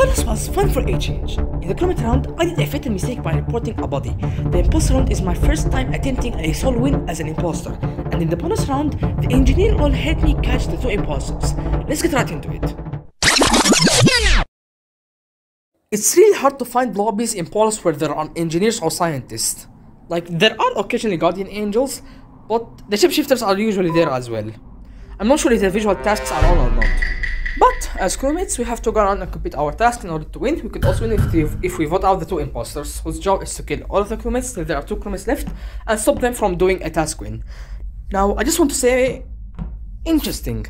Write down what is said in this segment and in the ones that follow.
Polus was fun for a change. In the crewmate round, I did a fatal mistake by reporting a body. The imposter round is my first time attempting a solo win as an imposter. And in the bonus round, the engineer all helped me catch the two imposters. Let's get right into it. It's really hard to find lobbies in Polus where there are engineers or scientists. Like, there are occasionally guardian angels, but the shapeshifters are usually there as well. I'm not sure if the visual tasks are on or not. Uh, As crewmates, we have to go around and complete our task in order to win. We could also win if we, if we vote out the two imposters, whose job is to kill all of the crewmates till there are two crewmates left and stop them from doing a task win. Now, I just want to say, interesting.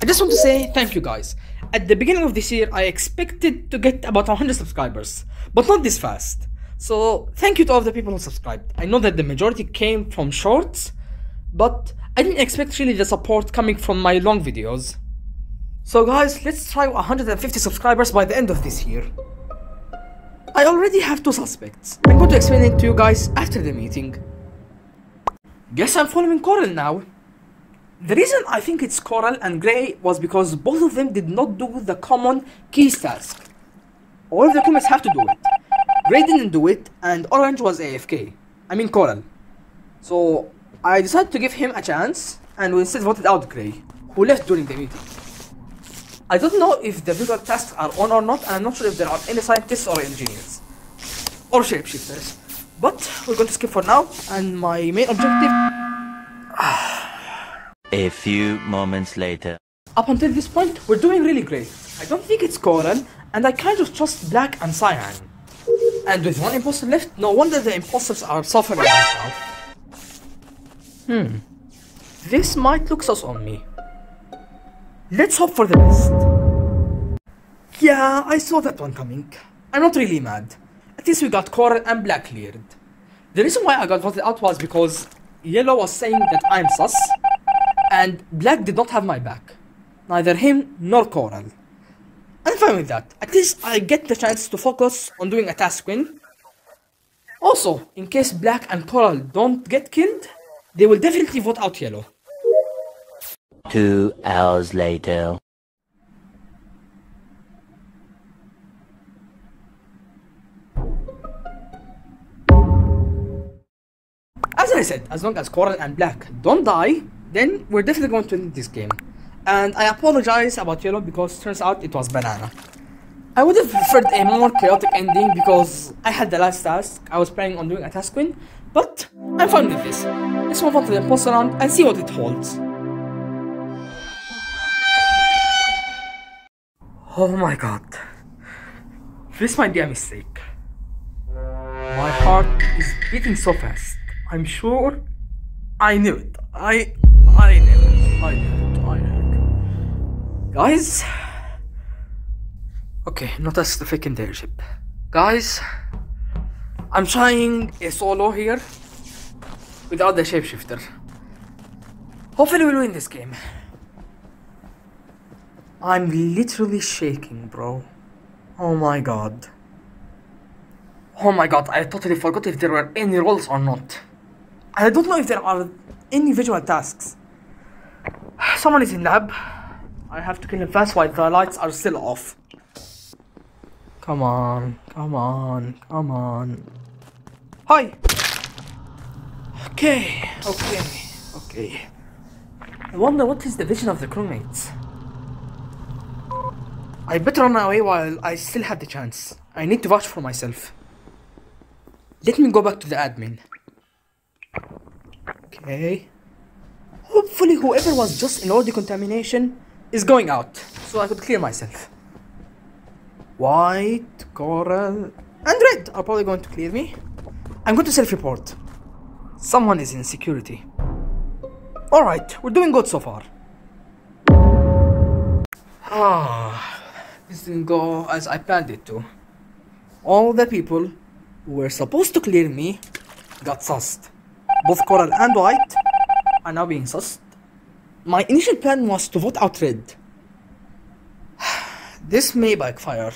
I just want to say thank you guys. At the beginning of this year, I expected to get about 100 subscribers, but not this fast. So, thank you to all the people who subscribed. I know that the majority came from shorts, but I didn't expect really the support coming from my long videos. So guys, let's try 150 subscribers by the end of this year. I already have two suspects. I'm going to explain it to you guys after the meeting. Guess I'm following Coral now. The reason I think it's Coral and Gray was because both of them did not do the common keys task. All of the crewmates have to do it. Gray didn't do it and Orange was AFK. I mean Coral. So I decided to give him a chance and we instead voted out Gray, who left during the meeting. I don't know if the visual tasks are on or not, and I'm not sure if there are any scientists or engineers. Or shapeshifters. But we're going to skip for now, and my main objective... A few moments later. Up until this point, we're doing really great. I don't think it's Coral, and I kind of trust Black and Cyan. And with one imposter left, no wonder the imposters are suffering right now. Hmm. This might look sus on me. Let's hope for the best. Yeah, I saw that one coming. I'm not really mad. At least we got Coral and Black cleared. The reason why I got voted out was because Yellow was saying that I'm sus, and Black did not have my back. Neither him nor Coral. I'm fine with that. At least I get the chance to focus on doing a task win. Also, in case Black and Coral don't get killed, they will definitely vote out Yellow. Two hours later. As I said, as long as Coral and Black don't die, then we're definitely going to win this game. And I apologize about Yellow because turns out it was Banana. I would have preferred a more chaotic ending because I had the last task. I was planning on doing a task win, but I'm fine with this. Let's move on to the imposter round and see what it holds. Oh my god. This might be a mistake. My heart is beating so fast. I'm sure I knew it. I I knew it. I knew it. I knew it. Guys. Okay, not as the fake ship. Guys, I'm trying a solo here without the shapeshifter. Hopefully we'll win this game. I'm literally shaking, bro. Oh my god. Oh my god, I totally forgot if there were any roles or not. I don't know if there are any visual tasks. Someone is in lab. I have to kill him fast while the lights are still off. Come on, come on, come on. Hi! Okay, okay, okay. I wonder what is the vision of the crewmates. I better run away while I still have the chance. I need to vouch for myself. Let me go back to the admin. Okay. Hopefully whoever was just in all the contamination is going out, so I could clear myself. White, coral, and red are probably going to clear me. I'm going to self-report. Someone is in security. Alright, we're doing good so far. Ah, this didn't go as I planned it to. All the people who were supposed to clear me got sussed. Both Coral and White are now being sussed. My initial plan was to vote out Red. This may backfire.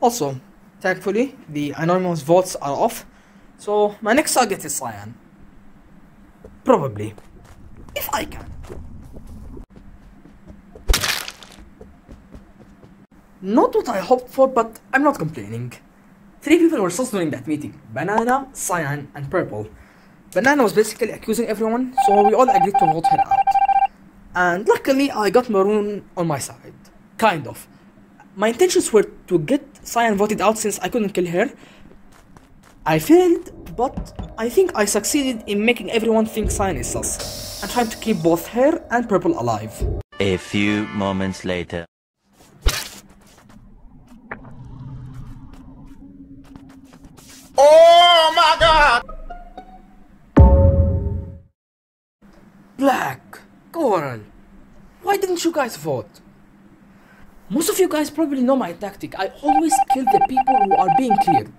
Also, thankfully, the anonymous votes are off, so my next target is Cyan. Probably. If I can. Not what I hoped for, but I'm not complaining. Three people were sus during that meeting Banana, Cyan, and Purple. Banana was basically accusing everyone, so we all agreed to vote her out. And luckily, I got Maroon on my side. Kind of. My intentions were to get Cyan voted out since I couldn't kill her. I failed, but I think I succeeded in making everyone think Cyan is sus. and trying to keep both her and Purple alive. A few moments later. Didn't you guys vote? Most of you guys probably know my tactic. I always kill the people who are being cleared.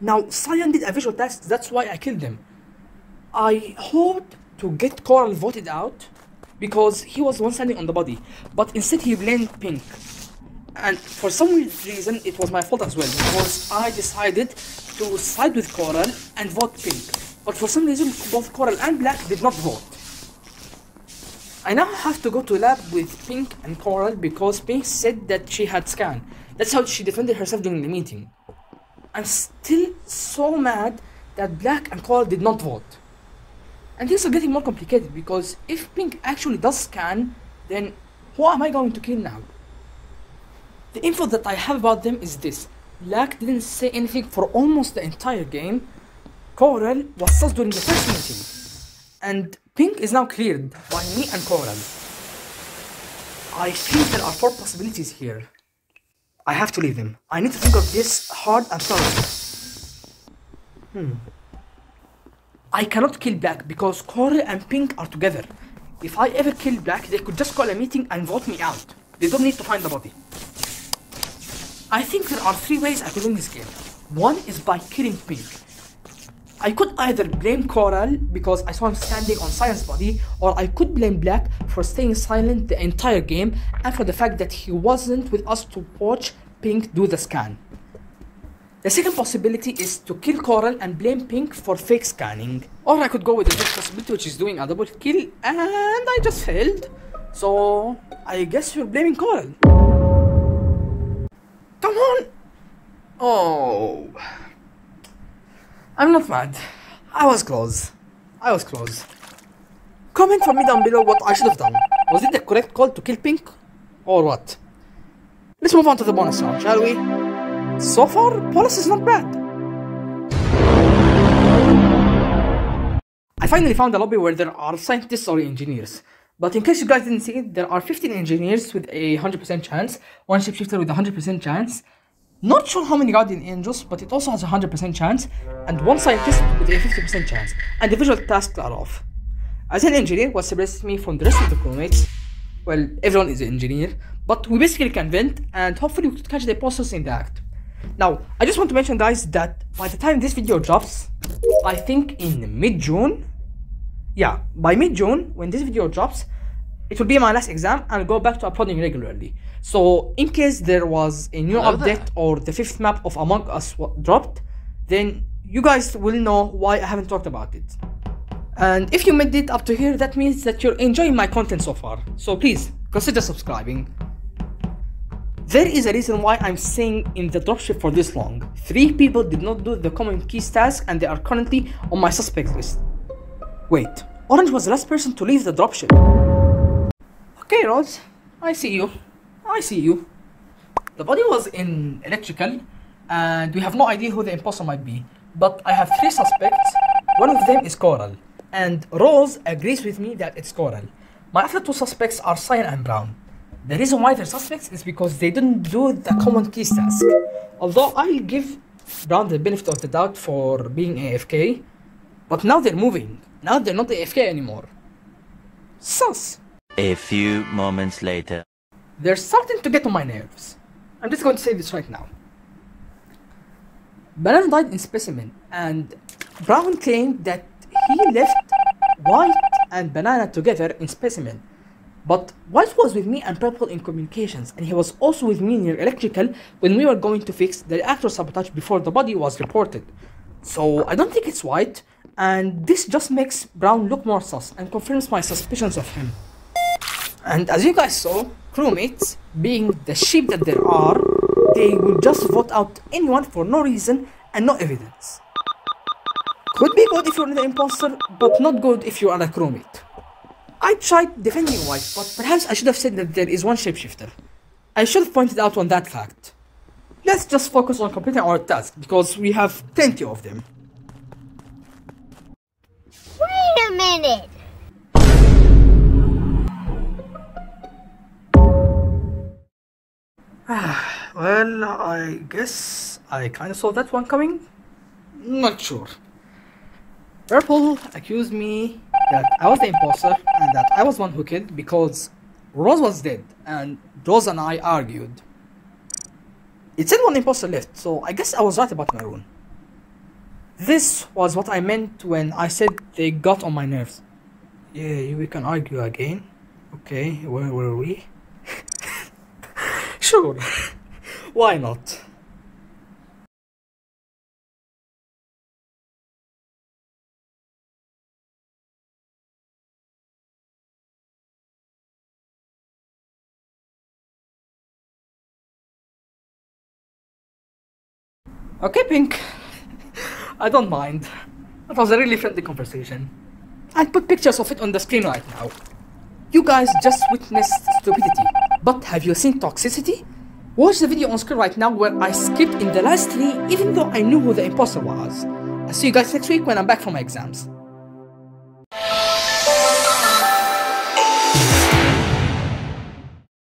Now, Cyan did a visual test, that's why I killed him. I hoped to get Coral voted out because he was one standing on the body, but instead he blamed Pink. And for some reason, it was my fault as well because I decided to side with Coral and vote Pink. But for some reason, both Coral and Black did not vote. I now have to go to lab with Pink and Coral because Pink said that she had scan. That's how she defended herself during the meeting. I'm still so mad that Black and Coral did not vote. And things are getting more complicated because if Pink actually does scan, then who am I going to kill now? The info that I have about them is this. Black didn't say anything for almost the entire game. Coral was sus during the first meeting. And Pink is now cleared by me and Coral. I think there are four possibilities here. I have to leave them. I need to think of this hard and thoroughly. Hmm. I cannot kill Black because Coral and Pink are together. If I ever kill Black, they could just call a meeting and vote me out. They don't need to find the body. I think there are three ways I could win this game. One is by killing Pink. I could either blame Coral because I saw him standing on Cyan's body, or I could blame Black for staying silent the entire game and for the fact that he wasn't with us to watch Pink do the scan. The second possibility is to kill Coral and blame Pink for fake scanning. Or I could go with the third possibility which is doing a double kill and I just failed. So I guess you're blaming Coral. Come on! Oh. I'm not mad. I was close. I was close. Comment for me down below what I should have done. Was it the correct call to kill Pink? Or what? Let's move on to the bonus round, shall we? So far, Polus is not bad. I finally found a lobby where there are scientists or engineers. But in case you guys didn't see it, there are 15 engineers with a 100% chance, one shapeshifter with a 100% chance, not sure how many Guardian Angels, but it also has a 100% chance, and one scientist with a 50% chance, and the visual tasks are off. As an engineer, what separates me from the rest of the crewmates, well, everyone is an engineer, but we basically can vent, and hopefully we could catch the imposters in the act. Now, I just want to mention guys that by the time this video drops, I think in mid-June, yeah, by mid-June, when this video drops, it will be my last exam and go back to uploading regularly. So in case there was a new Hello update there. or the fifth map of Among Us dropped, then you guys will know why I haven't talked about it. And if you made it up to here, that means that you're enjoying my content so far. So please, consider subscribing. There is a reason why I'm staying in the dropship for this long. Three people did not do the common keys task and they are currently on my suspect list. Wait, Orange was the last person to leave the dropship. Okay, Rose, I see you. I see you. The body was in electrical, and we have no idea who the imposter might be. But I have three suspects. One of them is Coral, and Rose agrees with me that it's Coral. My other two suspects are Cyan and Brown. The reason why they're suspects is because they didn't do the common keys task. Although I'll give Brown the benefit of the doubt for being AFK, but now they're moving. Now they're not AFK anymore. Sus. A few moments later. They're starting to get on my nerves. I'm just going to say this right now. Banana died in specimen, and Brown claimed that he left White and Banana together in specimen. But White was with me and Purple in communications, and he was also with me near electrical when we were going to fix the reactor sabotage before the body was reported. So I don't think it's White, and this just makes Brown look more sus and confirms my suspicions of him. And as you guys saw, crewmates, being the sheep that there are, they will just vote out anyone for no reason and no evidence. Could be good if you're an imposter, but not good if you are a crewmate. I tried defending White, but perhaps I should have said that there is one shapeshifter. I should have pointed out on that fact. Let's just focus on completing our task because we have plenty of them. Wait a minute. Well, I guess I kind of saw that one coming. Not sure. Purple accused me that I was the imposter and that I was one who killed because Rose was dead and Rose and I argued. It said one imposter left, so I guess I was right about Maroon. This was what I meant when I said they got on my nerves. Yeah, we can argue again. Okay, where were we? sure. Why not? Okay, Pink. I don't mind. That was a really friendly conversation. I'll put pictures of it on the screen right now. You guys just witnessed stupidity. But have you seen toxicity? Watch the video on screen right now where I skipped in the last three even though I knew who the imposter was. I'll see you guys next week when I'm back from my exams.